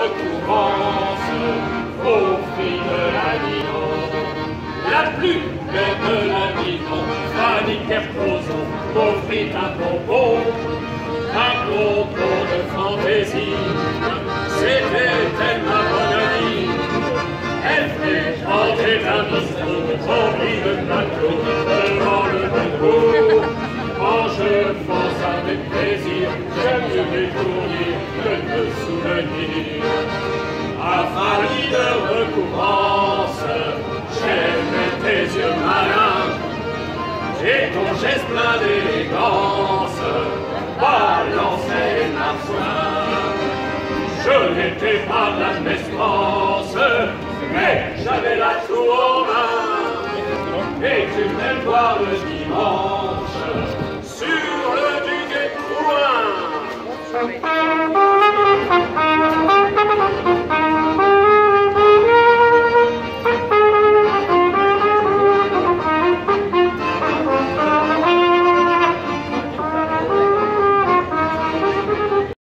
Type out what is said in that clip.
recourance aux filles de la La plus belle de la Dinon, Fanny Kerposon, m'offrit un bonbon, un bonbon de fantaisie. C'était elle ma bonne. Elle fait chanter un bisou, rempli de plateau, devant le concours. Quand je pense avec plaisir, j'aime mieux m'étourdir que de me souvenir. Recouvrance, j'aime tes yeux malins et ton geste plein d'élégance, balançait marsouin. Je n'étais pas de la messe mais j'avais la tour en main, et tu m'aimes voir le dire.